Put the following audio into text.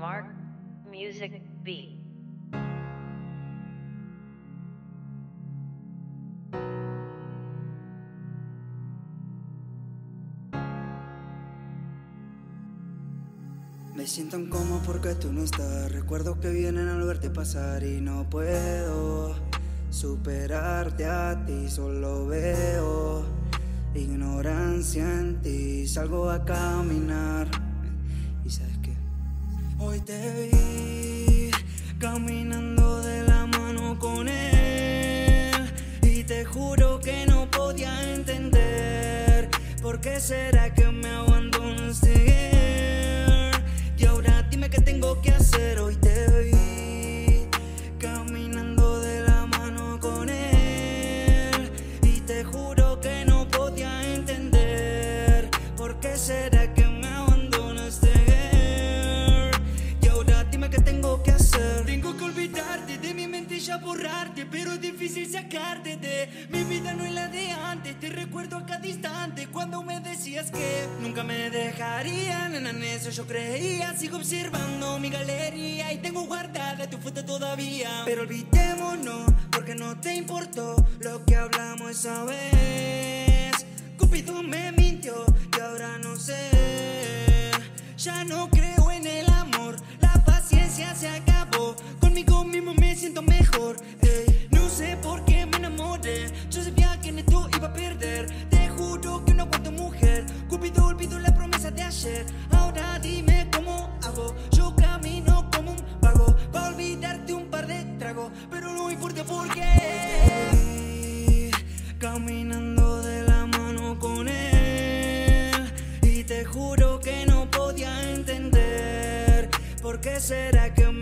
Mark Music Beat. Me siento incómodo porque tú no estás. Recuerdo que vienen al verte pasar y no puedo superarte a ti. Solo veo ignorancia en ti. Salgo a caminar. Hoy te vi caminando de la mano con él. Y te juro que no podía entender por qué será que me borrarte, pero es difícil sacarte de mi vida no es la de antes. Te recuerdo a cada instante cuando me decías que nunca me dejarían. En eso yo creía, sigo observando mi galería y tengo guardada tu foto todavía. Pero olvidémonos, porque no te importó lo que hablamos esa vez. Cupido me mintió y ahora no sé. Ya no creo Ahora dime cómo hago. Yo camino como un vago. Pa' olvidarte un par de tragos. Pero no importa por qué. Caminando de la mano con él y te juro que no podía entender por qué será que me